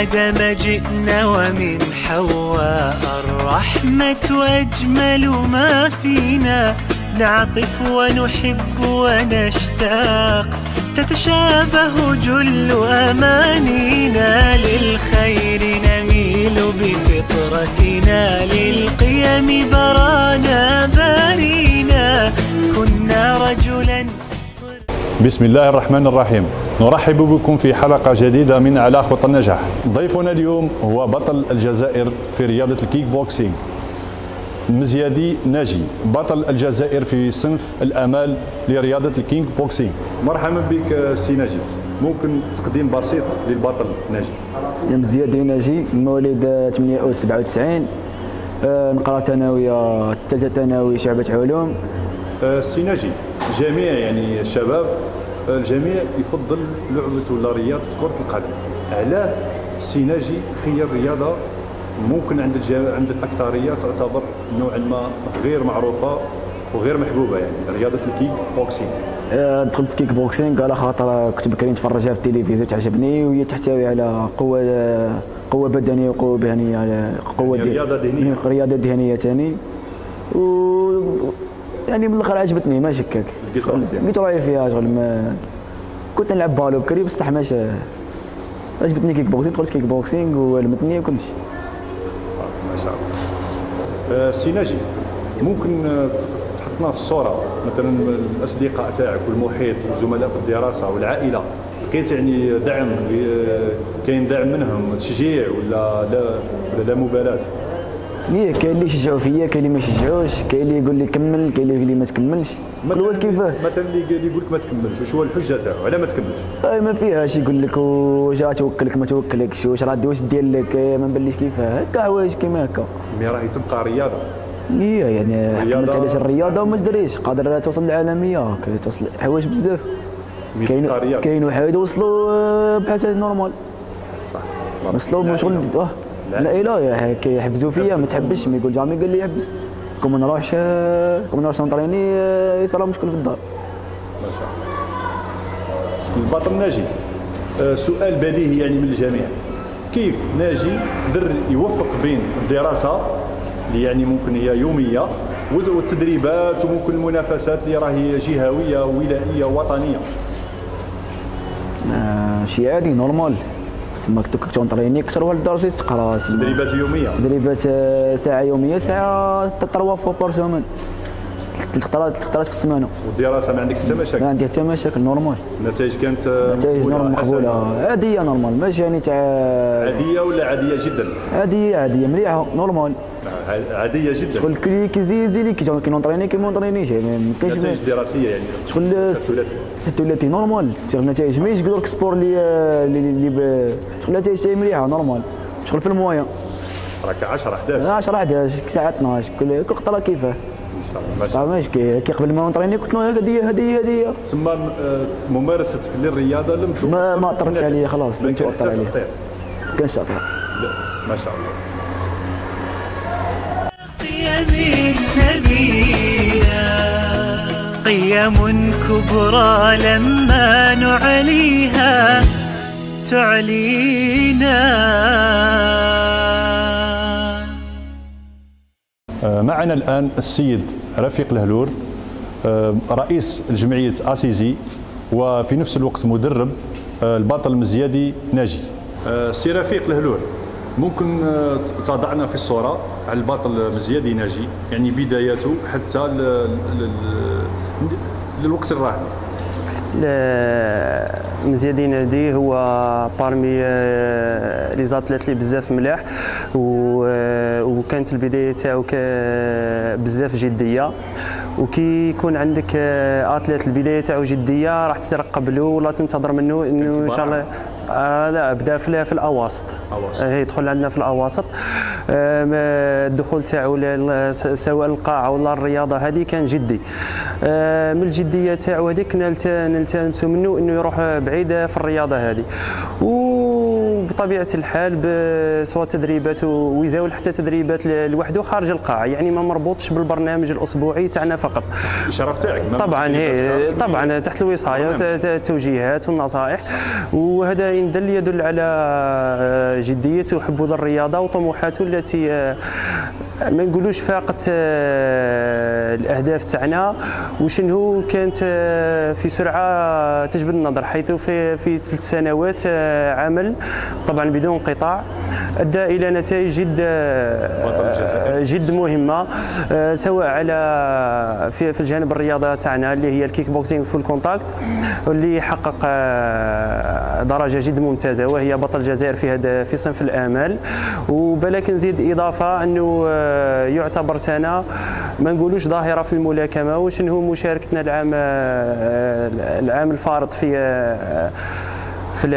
آدم جئنا ومن حواء الرحمة أجمل ما فينا نعطف ونحب ونشتاق. تتشابه جل أمانينا للخير نميل بفطرتنا. للقيم برانا بارينا كنا رجلا بسم الله الرحمن الرحيم. نرحب بكم في حلقة جديدة من على خط النجاح. ضيفنا اليوم هو بطل الجزائر في رياضة الكيك بوكسينج مزيادي ناجي بطل الجزائر في صنف الأمال لرياضة الكيك بوكسينج مرحبا بك سي ناجي. ممكن تقديم بسيط للبطل ناجي؟ مزيادي ناجي مواليد 8 اوت 97 آه، نقرأ ثانويه ثالثه ثانوي شعبة علوم. آه، سي ناجي جميع يعني الشباب الجميع يفضل لعبة ولا رياضة كرة القدم. علاه سي ناجي خير رياضة ممكن عند عند الاكثريه تعتبر نوعا ما غير معروفة وغير محبوبة يعني رياضة الكيك بوكسينغ. آه، دخلت كيك بوكسينغ على خاطر كنت بكري نتفرجها في التلفزيون تعجبني وهي تحتوي على قوة قوة بدنية وقوة ذهنية قوة يعني رياضة ذهنية. رياضة ذهنية ثاني و يعني من الآخر عجبتني ما شكك. لقيت رأيي فيها شغل ما كنت نلعب بالون بكري بصح ماش عجبتني كيك بوكسينغ دخلت كيك بوكسينغ وعلمتني وكل شيء ما شاء الله. أه سي ناجي ممكن تحطنا في الصورة؟ مثلا الأصدقاء تاعك والمحيط والزملاء في الدراسة والعائلة لقيت يعني دعم كاين دعم منهم تشجيع ولا لا ولا لا مبالاة؟ ليه كاين اللي يشجعوا فيا كاين اللي ما يشجعوش كاين اللي يقول لي كمل كاين اللي يقول لي ما تكملش. كل واحد كيفاه؟ مثلا اللي يقول لك ما تكملش واش هو الحجة تاعو؟ على ما تكملش. أي ما فيهاش يقول لك واش توكلك ما توكلكش؟ واش راه واش دير لك؟ ما نبليش كيفاه. هكا حوايج كيما هكا. مي راهي تبقى رياضة. هي يعني حكمت علاش الرياضة وما تدريش قادر توصل للعالمية. توصل حوايج بزاف. كاين كاين واحد وصلوا بحال normal وصلوا شغل لا. لا كيحبسوا فيا ما تحبش ما يقول جامي قال لي يحبس. كون ما نروحش كون ما نروحش نطريني يصرى مشكل في الدار. ما شاء الله. البطل ناجي. آه، سؤال بديهي يعني من الجميع. كيف ناجي قدر يوفق بين الدراسة اللي يعني ممكن هي يومية والتدريبات وممكن المنافسات اللي راهي جهوية ولائيه وطنيه آه شيء عادي normal تما كنت كنتريني أكثر ولا لدرجه تقرا تدريبات يومية. تدريبات آه، ساعة يومية ساعة trois fois par semaine ثلاث خطرات ثلاث خطرات في السمانة. والدراسة ما عندك حتى مشاكل؟ ما عندي حتى مشاكل normal النتائج كانت آه، نتائج normal مقبولة. عادية normal ماشي يعني تاع عادية ولا عادية جدا؟ عادية عادية مليحة normal عادية جدا. شغل كلي كيزيزي لي كي نونطريني كي ما نونطرينيش يعني ما كاينش نتائج دراسية يعني. شغل ثلاثي نورمال سيغ النتائج ماشي يقول لك سبور اللي اللي شغل النتائج تاعي مليحة نورمال شغل في المويا راك 10 11 10 11 ساعة 12 كل كل خطره كيفاه إن شاء الله. ماشي كي قبل ما نطريني كنت هذه هذه هذه تسمى آه، ممارستك للرياضة لم ما ما اثرتش عليا خلاص لم تاثر عليا. كانش تاثر ما شاء الله. قيم كبرى لما نعليها تعلينا. آه، معنا الآن السيد رفيق الهلور آه، رئيس جمعية أسيزي وفي نفس الوقت مدرب آه، البطل المزيادي ناجي. سي رفيق الهلور ممكن تضعنا في الصورة على البطل مزيادي ناجي يعني بدايته حتى للوقت الراهن. مزيادي نادي هو بارمي لي زاتليت اللي بزاف ملاح وكانت البداية تاعو بزاف جدية. وكي يكون عندك أتليت البداية تاعو جدية راح تترقب له ولا تنتظر منه إنه إن شاء الله آه لا بدا في, في الأواسط. آه يدخل عندنا في الأواسط. آه الدخول تاعو سواء القاعة ولا الرياضة هذه كان جدي. آه من الجدية تاعو هذيك نلتمسوا منه إنه يروح بعيد في الرياضة هذه. بطبيعه الحال سواء تدريبات ويزاول حتى تدريبات لوحده خارج القاعه يعني ما مربوطش بالبرنامج الأسبوعي تاعنا فقط. الاشراف تاعك. طبعا هي طبعا تحت الوصاية والتوجيهات والنصائح. وهذا يدل يدل على جدية وحبه للرياضة وطموحاته التي آه، ما نقولوش فاقت آه، الأهداف تاعنا وشنو كانت آه، في سرعة تجبد النظر حيث في في ثلاث سنوات عمل. طبعا بدون انقطاع. أدى إلى نتائج جد جد مهمة سواء على في, الجانب الرياضه تاعنا اللي هي الكيك بوكسينغ full contact واللي حقق درجة جد ممتازة وهي بطل الجزائر في هذا في صنف الامال وبلك نزيد إضافة أنه آه، يعتبر تانا ما نقولوش ظاهرة في الملاكمة وشنو مشاركتنا العام آه، العام الفارط في آه، في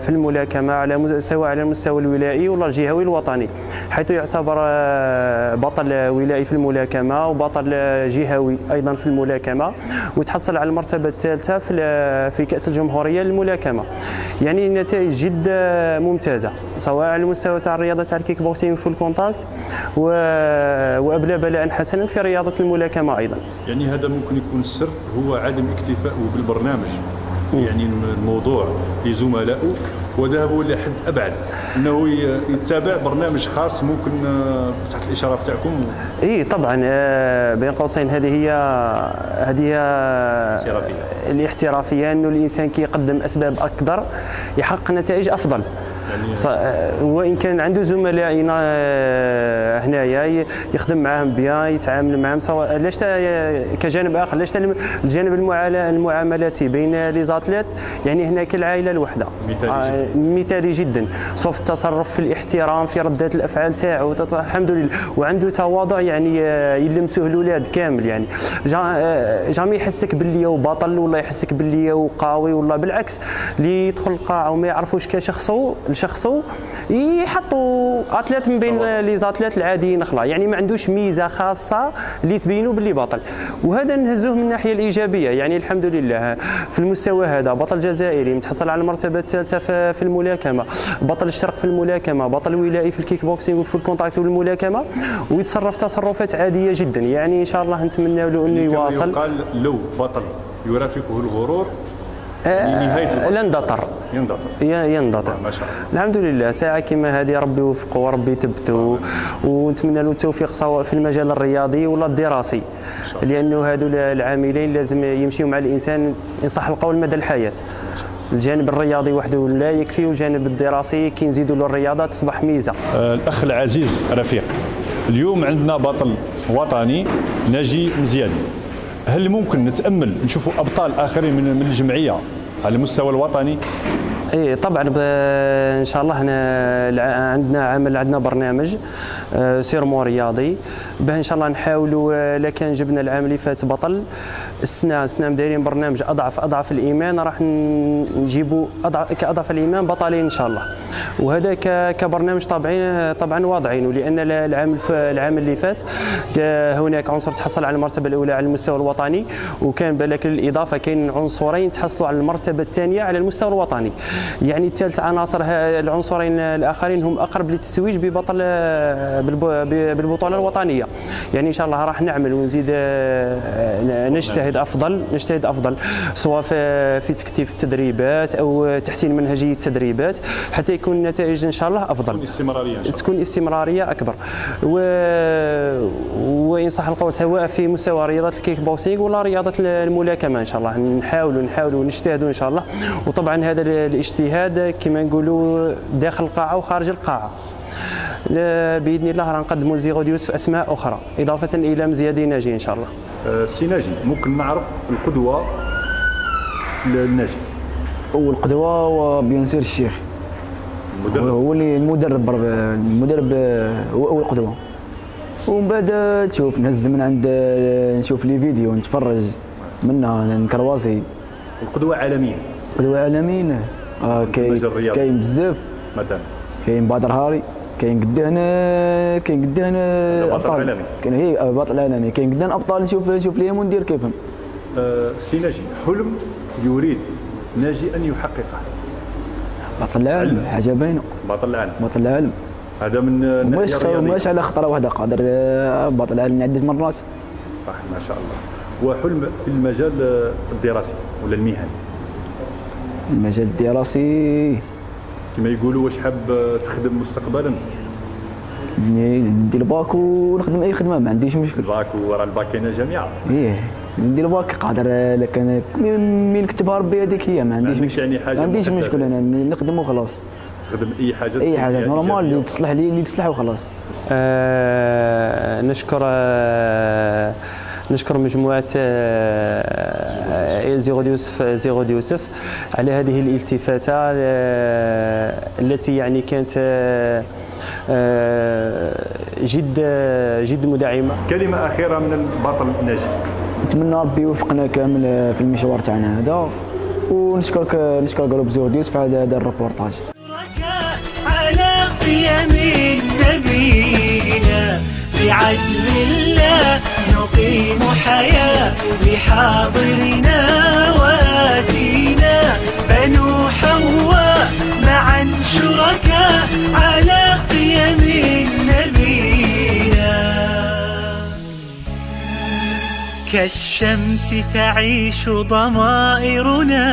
في الملاكمة على سواء على المستوى الولائي ولا الجهوي الوطني حيث يعتبر آه، بطل ولائي في الملاكمة وبطل جهوي أيضا في الملاكمة وتحصل على المرتبة الثالثة في في كأس الجمهورية للملاكمة. يعني نتائج جد ممتازة سواء على المستوى تاع الرياضة تاع الكيك بوكسينغ full contact وأبلى بلاء حسنا في رياضة الملاكمة أيضا. يعني هذا ممكن يكون السر هو عدم اكتفائه بالبرنامج. يعني الموضوع لزملائه وذهبوا لحد أبعد. إنه يتابع برنامج خاص ممكن آه، تحت الاشراف تاعكم إي طبعا آه، بين قوسين هذه هي هذه هي الاحترافية. إنه الإنسان كيقدم أسباب أكثر يحقق نتائج أفضل. يعني وان كان عنده زملاء هنايا يخدم معاهم بيان يتعامل معاهم سواء لاش كجانب آخر لاش الجانب المعاملاتي بين لي زاتليت؟ يعني هناك العائله الوحدة. مثالي, مثالي جدا. صوف التصرف في الاحترام في ردات الأفعال تاعو الحمد لله. وعنده تواضع يعني يلمسوه الاولاد كامل يعني. جامي يحسك باللي هو بطل ولا يحسك باللي هو قوي ولا بالعكس. اللي يدخل القاعة وما يعرفوش كشخصه لشخصه يحطوا اتليت من بين لي زاتليت العاديين أخرى يعني ما عندوش ميزة خاصة اللي تبينوا باللي بطل وهذا نهزوه من الناحية الإيجابية. يعني الحمد لله في المستوى هذا بطل جزائري متحصل على المرتبه الثالثه في الملاكمة. بطل الشرق في الملاكمة. بطل ولائي في الكيك بوكسينغ و full contact والملاكمة. ويتصرف تصرفات عادية جدا. يعني إن شاء الله نتمنى له أنه يواصل. يقال لو بطل يرافقه الغرور لنهاية ينضطر ينضطر ينضطر ما شاء الله. الحمد لله ساعة كما هذه ربي يوفقه وربي يثبته ونتمنى له التوفيق سواء في المجال الرياضي ولا الدراسي. لأنه هذو العاملين لازم يمشيوا مع الإنسان ان صح القول مدى الحياة. الجانب الرياضي وحده لا يكفي والجانب الدراسي كي نزيدوا له الرياضة تصبح ميزة. آه، الأخ العزيز رفيق اليوم عندنا بطل وطني ناجي مزياني هل ممكن نتأمل نشوفوا أبطال آخرين من الجمعية؟ على المستوى الوطني؟ اي طبعا إن شاء الله هنا عندنا عمل عندنا برنامج آه، سيرمو رياضي. به إن شاء الله نحاولوا آه، لكان جبنا العام اللي فات بطل. السنة السنة دايرين برنامج اضعف أضعف الإيمان. راح نجيبوا اضعف كأضعف الإيمان بطلين إن شاء الله. وهذا كبرنامج طبعا طبعا واضعينه لأن العام العام اللي فات هناك عنصر تحصل على المرتبة الأولى على المستوى الوطني. وكان بالك للاضافه كاين عنصرين تحصلوا على المرتبة الثانية على المستوى الوطني. يعني الثالث عناصر العنصرين الآخرين هم أقرب للتتويج ببطل بالبطولة الوطنية. يعني إن شاء الله راح نعمل ونزيد آه، نجتهد أفضل نجتهد أفضل سواء في تكثيف التدريبات أو تحسين منهجية التدريبات حتى يكون النتائج إن شاء الله أفضل. تكون استمرارية تكون استمرارية أكبر. و... وان صح القول سواء في مستوى رياضة الكيك بوكسينغ ولا رياضة الملاكمة إن شاء الله. نحاولوا نحاولوا ونجتهدوا إن شاء الله. وطبعا هذا الاجتهاد كما نقولوا داخل القاعة وخارج القاعة. بإذن الله غنقدموا لزيغود يوسف في أسماء أخرى. إضافة إلى مزيادي ناجي إن شاء الله. أه سي ناجي ممكن نعرف القدوة للناجي هو القدوه هو bien sûr الشيخ. المدرب. هو اللي المدرب المدرب هو القدوه ومن بعد تشوف نهز من عند نشوف les vidéos نتفرج منها نكرواسي. القدوة عالميا قدوة عالميا آه كاين كاين بزاف. مثلا. كاين بدر هاري كاين قدام كاين قدام أبطال. كاين هي بطل عالمي. كاين قدام أبطال. نشوف نشوف ليهم وندير كيفهم. أه سي ناجي حلم يريد ناجي أن يحققه. بطل العالم حاجة باينة. بطل العالم بطل العالم هذا من ماش ماش على خطرة واحدة قادر آه، بطل العالم عده مرات. صح ما شاء الله. وحلم في المجال الدراسي ولا المهني. المجال الدراسي. كما يقولوا واش حاب تخدم مستقبلا؟ ندير الباك ونخدم أي خدمة ما عنديش مشكل. الباك ورا الباك كاينة جامعه إيه ندير الباك قادر لكن مين كتبها ربي هذيك هي ما عنديش مشكل يعني حاجة ما عنديش مشكل أنا نخدم وخلاص. تخدم أي حاجة أي حاجة normal اللي تصلح لي اللي تصلح وخلاص. آه نشكر آه نشكر مجموعة آه زيغود يوسف زيغود يوسف على هذه الالتفاتة آه التي يعني كانت آه جد جد مدعمة. كلمة أخيرة من البطل الناجي نتمنى ربي يوفقنا كامل في المشوار تاعنا هذا. ونشكرك نشكر groupe زيغود يوسف على هذا الريبورتاج. على قيم نبينا بعدل الله. نقيم حياة لحاضرنا واتينا بنو حواء معا شركاء على قيم نبينا. كالشمس تعيش ضمائرنا.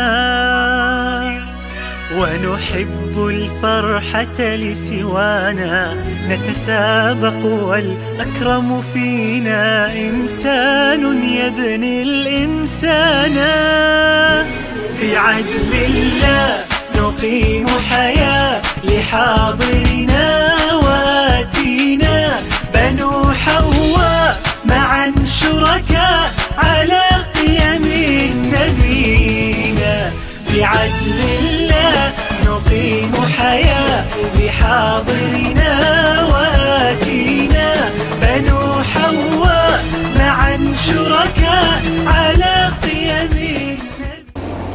ونحب الفرحة لسوانا نتسابق والأكرم فينا. إنسان يبني الإنسان. بعدل الله نقيم حياة لحاضرنا. واتينا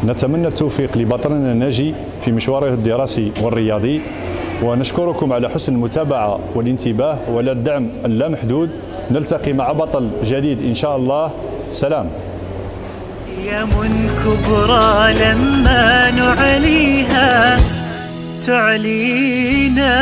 نتمنى التوفيق لبطلنا الناجي في مشواره الدراسي والرياضي ونشكركم على حسن المتابعة والانتباه وعلى الدعم اللامحدود. نلتقي مع بطل جديد إن شاء الله. سلام. قيم كبرى لما نعليها تعلينا.